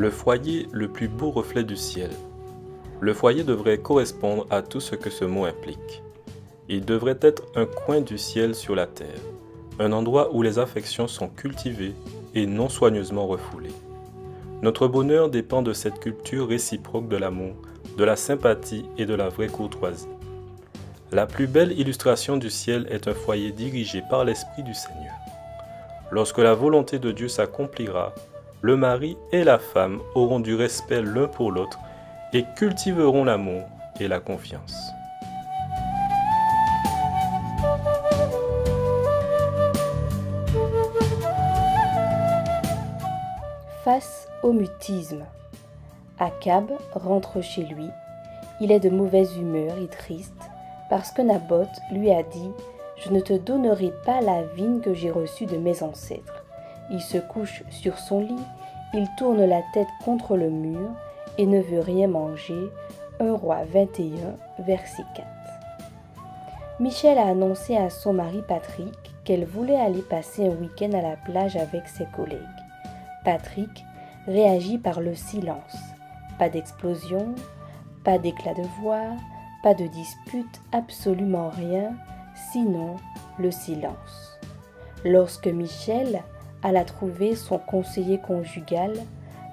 Le foyer, le plus beau reflet du ciel. Le foyer devrait correspondre à tout ce que ce mot implique. Il devrait être un coin du ciel sur la terre, un endroit où les affections sont cultivées et non soigneusement refoulées. Notre bonheur dépend de cette culture réciproque de l'amour, de la sympathie et de la vraie courtoisie. La plus belle illustration du ciel est un foyer dirigé par l'Esprit du Seigneur. Lorsque la volonté de Dieu s'accomplira, le mari et la femme auront du respect l'un pour l'autre et cultiveront l'amour et la confiance. Face au mutisme, Akab rentre chez lui. Il est de mauvaise humeur et triste parce que Naboth lui a dit Je ne te donnerai pas la vigne que j'ai reçue de mes ancêtres. Il se couche sur son lit, il tourne la tête contre le mur et ne veut rien manger. Un roi 21, verset 4. Michel a annoncé à son mari Patrick qu'elle voulait aller passer un week-end à la plage avec ses collègues. Patrick réagit par le silence. Pas d'explosion, pas d'éclat de voix, pas de dispute, absolument rien, sinon le silence. Lorsque Michel alla trouver son conseiller conjugal,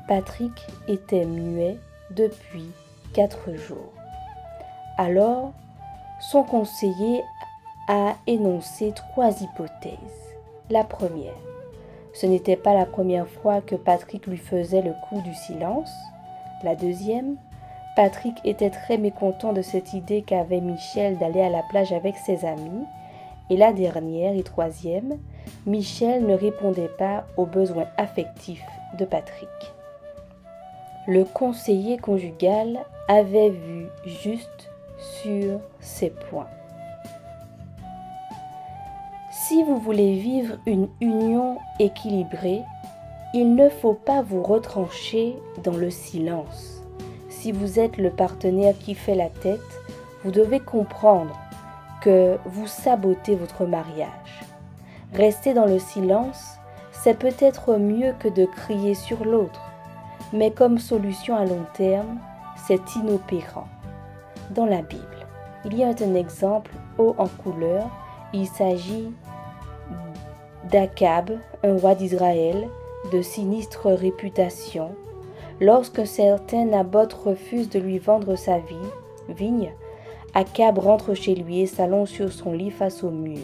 Patrick était muet depuis quatre jours. Alors, son conseiller a énoncé trois hypothèses. La première, ce n'était pas la première fois que Patrick lui faisait le coup du silence. La deuxième, Patrick était très mécontent de cette idée qu'avait Michel d'aller à la plage avec ses amis. Et la dernière et troisième, Michel ne répondait pas aux besoins affectifs de Patrick. Le conseiller conjugal avait vu juste sur ces points. Si vous voulez vivre une union équilibrée, il ne faut pas vous retrancher dans le silence si vous êtes le partenaire qui fait la tête, vous devez comprendre que vous sabotez votre mariage. Rester dans le silence, c'est peut-être mieux que de crier sur l'autre, mais comme solution à long terme, c'est inopérant. Dans la Bible, il y a un exemple haut en couleur, il s'agit d'Akab, un roi d'Israël, de sinistre réputation, Lorsque certain Naboth refuse de lui vendre sa vie, vigne, Akab rentre chez lui et s'allonge sur son lit face au mur.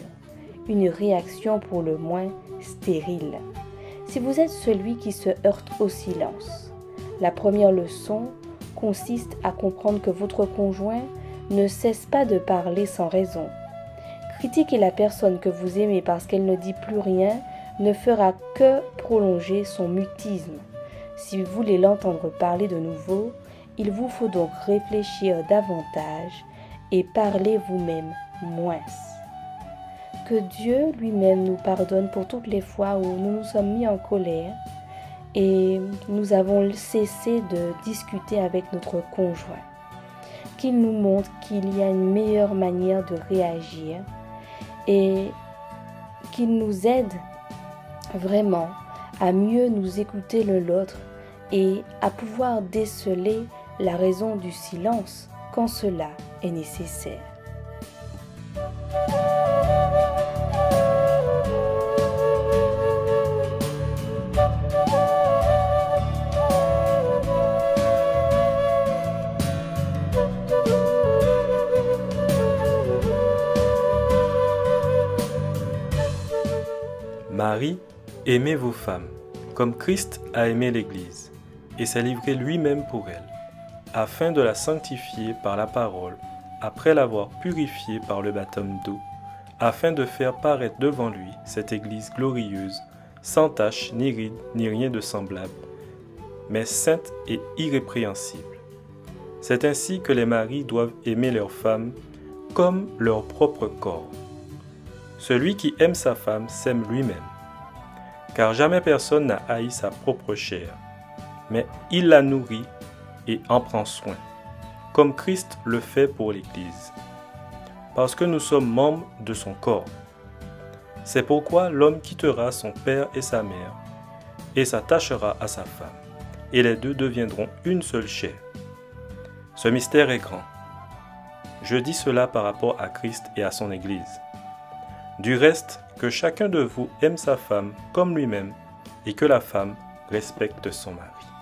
Une réaction pour le moins stérile. Si vous êtes celui qui se heurte au silence, la première leçon consiste à comprendre que votre conjoint ne cesse pas de parler sans raison. Critiquer la personne que vous aimez parce qu'elle ne dit plus rien ne fera que prolonger son mutisme. Si vous voulez l'entendre parler de nouveau, il vous faut donc réfléchir davantage et parler vous-même moins. Que Dieu lui-même nous pardonne pour toutes les fois où nous nous sommes mis en colère et nous avons cessé de discuter avec notre conjoint. Qu'il nous montre qu'il y a une meilleure manière de réagir et qu'il nous aide vraiment à mieux nous écouter l'un l'autre et à pouvoir déceler la raison du silence quand cela Marie, aimez vos femmes, comme Christ a aimé l'Église, et s'est livré lui-même pour elle, afin de la sanctifier par la parole, après l'avoir purifiée par le baptême d'eau, afin de faire paraître devant lui cette Église glorieuse, sans tache, ni ride, ni rien de semblable, mais sainte et irrépréhensible. C'est ainsi que les maris doivent aimer leurs femmes comme leur propre corps. Celui qui aime sa femme s'aime lui-même car jamais personne n'a haï sa propre chair, mais il la nourrit et en prend soin, comme Christ le fait pour l'Église, parce que nous sommes membres de son corps. C'est pourquoi l'homme quittera son père et sa mère, et s'attachera à sa femme, et les deux deviendront une seule chair. Ce mystère est grand. Je dis cela par rapport à Christ et à son Église. Du reste, que chacun de vous aime sa femme comme lui-même et que la femme respecte son mari.